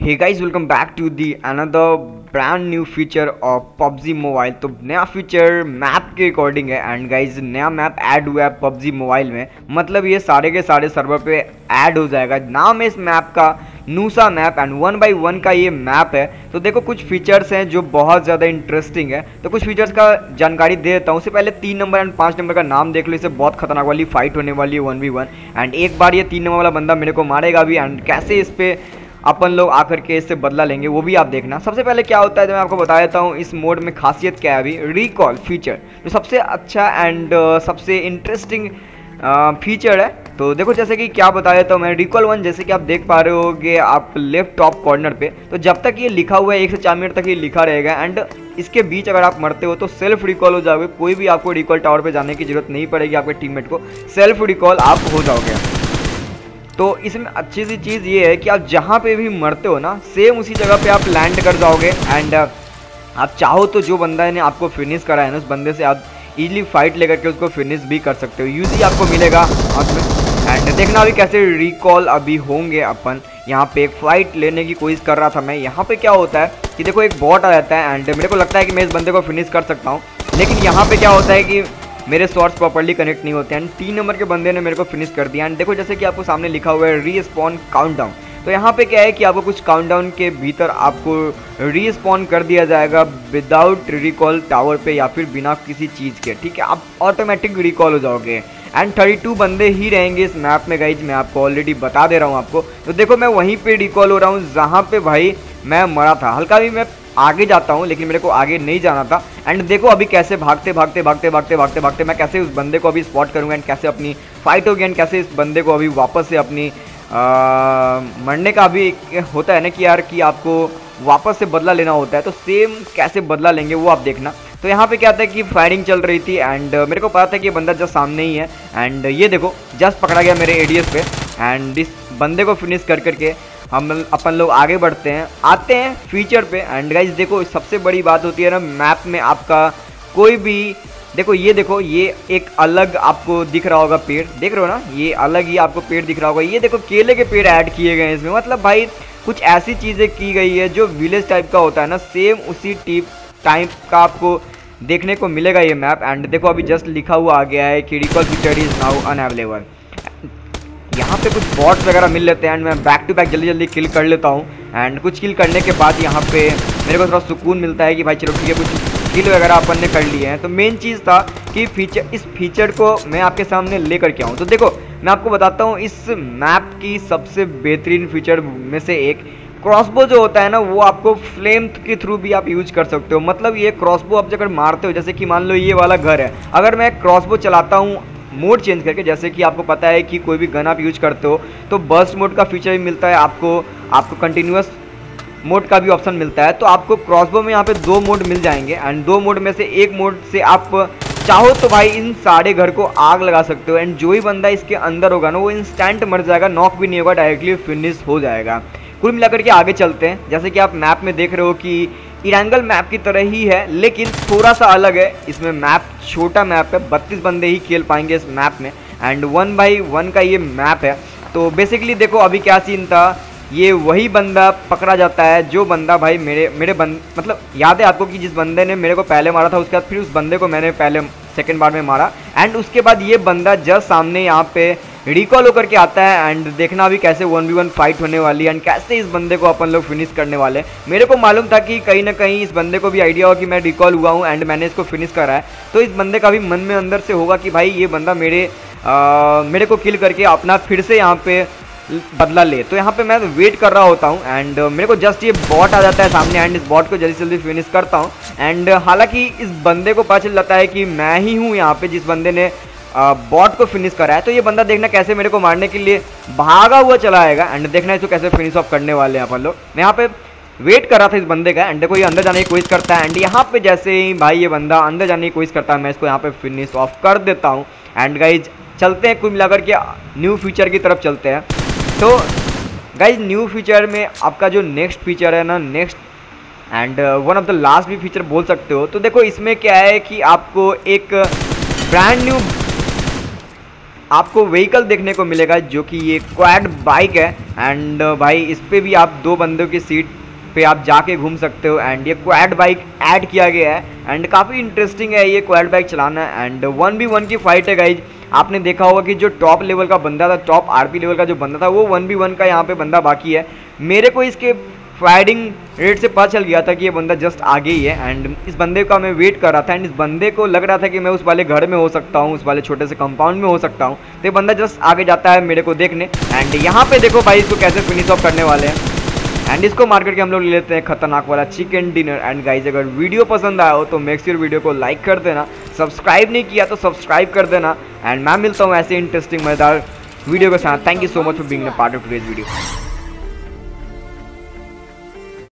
Hey guys welcome back to the another brand new feature of PUBG mobile तो नया feature map के according है and guys नया map add हुआ है पबजी मोबाइल में। मतलब ये सारे के सारे सर्वर पे ऐड हो जाएगा। नाम है इस मैप का Nusa map and one by one का ये मैप है। तो देखो कुछ फीचर्स हैं जो बहुत ज़्यादा इंटरेस्टिंग है। तो कुछ फीचर्स का जानकारी दे देता हूँ। उससे पहले तीन नंबर एंड पाँच नंबर का नाम देख लो। इसे बहुत खतरनाक वाली फाइट होने वाली है वन वी वन एंड एक बार ये तीन नंबर वाला बंदा मेरे को मारेगा भी। एंड कैसे इस पर अपन लोग आकर के इससे बदला लेंगे वो भी आप देखना। सबसे पहले क्या होता है जो मैं आपको बता देता हूँ इस मोड में खासियत क्या है अभी? रिकॉल फीचर जो सबसे अच्छा एंड uh, सबसे इंटरेस्टिंग फीचर uh, है। तो देखो जैसे कि क्या बता देता हूँ मैं रिकॉल वन जैसे कि आप देख पा रहे हो होगे आप लेफ़्ट टॉप कॉर्नर पे तो जब तक ये लिखा हुआ है एक से चार मिनट तक ये लिखा रहेगा एंड इसके बीच अगर आप मरते हो तो सेल्फ रिकॉल हो जाओगे। कोई भी आपको रिकॉल टावर पे जाने की ज़रूरत नहीं पड़ेगी आपके टीममेट को। सेल्फ रिकॉल आप हो जाओगे। तो इसमें अच्छी सी चीज़ ये है कि आप जहाँ पे भी मरते हो ना सेम उसी जगह पे आप लैंड कर जाओगे एंड uh, आप चाहो तो जो बंदा ने आपको फिनिश करा है ना उस बंदे से आप इजीली फाइट लेकर के उसको फिनिश भी कर सकते हो। यूजी आपको मिलेगा एंड देखना अभी कैसे रिकॉल अभी होंगे अपन। यहाँ पे एक फाइट लेने की कोशिश कर रहा था मैं। यहाँ पे क्या होता है कि देखो एक बॉट आ जाता है एंड मेरे को लगता है कि मैं इस बंदे को फिनिश कर सकता हूँ। लेकिन यहाँ पे क्या होता है कि मेरे शॉर्ट्स प्रॉपरली कनेक्ट नहीं होते हैं तीन नंबर के बंदे ने मेरे को फिनिश कर दिया। एंड देखो, जैसे कि आपको सामने लिखा हुआ है री स्पॉन काउंटडाउन तो यहाँ पे क्या है कि आपको कुछ काउंटडाउन के भीतर आपको रीस्पॉन कर दिया जाएगा विदाउट रिकॉल टावर पे या फिर बिना किसी चीज़ के, ठीक है? आप ऑटोमेटिक रिकॉल हो जाओगे। एंड 32 बंदे ही रहेंगे इस मैप में गाइज़ मैं आपको ऑलरेडी बता दे रहा हूँ आपको। तो देखो, मैं वहीं पे रिकॉल हो रहा हूँ, जहाँ पे भाई मैं मरा था। हल्का भी मैं आगे जाता हूँ लेकिन मेरे को आगे नहीं जाना था। एंड देखो अभी कैसे भागते भागते भागते भागते भागते भागते मैं कैसे उस बंदे को अभी स्पॉट करूँगा एंड कैसे अपनी फाइट होगी एंड कैसे इस बंदे को अभी वापस से अपनी आ, मरने का अभी होता है ना कि यार कि आपको वापस से बदला लेना होता है तो सेम कैसे बदला लेंगे वो आप देखना। तो यहाँ पे क्या था कि फायरिंग चल रही थी एंड मेरे को पता था कि ये बंदा जस्ट सामने ही है। एंड ये देखो जस्ट पकड़ा गया मेरे एडीएस पे। एंड इस बंदे को फिनिश कर करके हम अपन लोग आगे बढ़ते हैं। आते हैं फीचर पे। एंड गाइज़ देखो, सबसे बड़ी बात होती है ना मैप में आपका कोई भी, देखो, ये देखो, ये एक अलग आपको दिख रहा होगा पेड़। देख रहे हो ना? ये अलग ही आपको पेड़ दिख रहा होगा। ये देखो, केले के पेड़ ऐड किए गए हैं इसमें। मतलब भाई, कुछ ऐसी चीज़ें की गई है जो विलेज टाइप का होता है ना। सेम उसी टीप टाइप का आपको देखने को मिलेगा ये मैप एंड देखो, अभी जस्ट लिखा हुआ आ गया है, कि recall feature is now unavailable यहाँ पे कुछ बॉट्स वगैरह मिल लेते हैं एंड मैं बैक टू बैक जल्दी जल्दी किल कर लेता हूँ। एंड कुछ किल करने के बाद यहाँ पे मेरे को थोड़ा सुकून मिलता है कि भाई चलो ठीक है, कुछ किल वगैरह अपन ने कर लिए हैं। तो मेन चीज़ था कि फीचर इस फीचर को मैं आपके सामने लेकर के आऊँ। तो देखो, मैं आपको बताता हूँ, इस मैप की सबसे बेहतरीन फीचर में से एक क्रॉसबो जो होता है ना, वो आपको फ्लेम के थ्रू भी आप यूज़ कर सकते हो। मतलब ये क्रॉसबो आप अगर मारते हो, जैसे कि मान लो ये वाला घर है, अगर मैं क्रॉसबो चलाता हूँ मोड चेंज करके, जैसे कि आपको पता है कि कोई भी गन आप यूज़ करते हो तो बर्स्ट मोड का फीचर भी मिलता है आपको आपको कंटिन्यूस मोड का भी ऑप्शन मिलता है। तो आपको क्रॉसबो में यहाँ पे दो मोड मिल जाएँगे एंड दो मोड में से एक मोड से आप चाहो तो भाई इन सारे घर को आग लगा सकते हो एंड जो ही बंदा इसके अंदर होगा ना, वो इंस्टेंट मर जाएगा नॉक भी नहीं होगा डायरेक्टली फिनिश हो जाएगा। कुल मिलाकर के आगे चलते हैं। जैसे कि आप मैप में देख रहे हो कि इरांगल मैप की तरह ही है, लेकिन थोड़ा सा अलग है। इसमें मैप छोटा मैप है, बत्तीस बंदे ही खेल पाएँगे इस मैप में। एंड वन बाई वन का ये मैप है। तो बेसिकली देखो अभी क्या सीन था। ये वही बंदा पकड़ा जाता है, जो बंदा भाई मेरे मेरे बंद मतलब याद है आपको कि जिस बंदे ने मेरे को पहले मारा था, उसके बाद फिर उस बंदे को मैंने पहले सेकेंड बार में मारा। एंड उसके बाद ये बंदा जस्ट सामने यहाँ पे रिकॉल होकर के आता है एंड देखना भी कैसे वन वी वन फाइट होने वाली है एंड कैसे इस बंदे को अपन लोग फिनिश करने वाले मेरे को मालूम था कि कहीं ना कहीं इस बंदे को भी आइडिया हो कि मैं रिकॉल हुआ हूँ एंड मैंने इसको फिनिश करा है। तो इस बंदे का भी मन में अंदर से होगा कि भाई ये बंदा मेरे आ, मेरे को किल करके अपना फिर से यहाँ पे बदला ले। तो यहाँ पे मैं वेट कर रहा होता हूँ एंड मेरे को जस्ट ये बॉट आ जाता है सामने एंड इस बॉट को जल्दी से जल्दी फिनिश करता हूँ। एंड हालाँकि इस बंदे को पता चल जाता है कि मैं ही हूँ यहाँ पे जिस बंदे ने बॉट को फिनिश करा है। तो ये बंदा देखना कैसे मेरे को मारने के लिए भागा हुआ चला आएगा एंड देखना इसको कैसे फिनिश ऑफ़ करने वाले हैं अपन लोग। मैं यहाँ पे वेट कर रहा था इस बंदे का एंड देखो ये अंदर जाने की कोशिश करता है। एंड यहाँ पे जैसे ही भाई ये बंदा अंदर जाने की कोशिश करता है, मैं इसको यहाँ पे फिनिश ऑफ़ कर देता हूँ। एंड गाइज़ चलते हैं कुल मिलाकर के न्यू फ्यूचर की तरफ़ चलते हैं। तो गाइज़ न्यू फीचर में आपका जो नेक्स्ट फीचर है ना next and one of the last भी फीचर बोल सकते हो। तो देखो, इसमें क्या है कि आपको एक ब्रांड न्यू आपको व्हीकल देखने को मिलेगा, जो कि ये क्वाड बाइक है। एंड भाई, इस पर भी आप दो बंदों की सीट पे आप जाके घूम सकते हो। एंड ये क्वाड बाइक ऐड किया गया है। एंड काफ़ी इंटरेस्टिंग है ये क्वाड बाइक चलाना। एंड वन बी वन की फाइट है गाइज़ आपने देखा होगा कि जो टॉप लेवल का बंदा था टॉप आरपी लेवल का जो बंदा था, वो वन बी वन का यहाँ पे बंदा बाकी है। मेरे को इसके फाइटिंग रेट से पता चल गया था कि ये बंदा जस्ट आगे ही है एंड इस बंदे का मैं वेट कर रहा था एंड इस बंदे को लग रहा था कि मैं उस वाले घर में हो सकता हूँ, उस वाले छोटे से कंपाउंड में हो सकता हूँ। तो ये बंदा जस्ट आगे जाता है मेरे को देखने। एंड यहाँ पे देखो भाई, इसको कैसे फिनिश ऑफ़ करने वाले हैं। एंड इसको मार्केट के हम लोग ले लेते हैं खतरनाक वाला चिकन डिनर एंड गाइज़ अगर वीडियो पसंद आया हो तो मेक श्योर वीडियो को लाइक कर देना। सब्सक्राइब नहीं किया तो सब्सक्राइब कर देना। एंड मैं मिलता हूँ ऐसे इंटरेस्टिंग मज़ेदार वीडियो के साथ। Thank you so much for being a part of today's video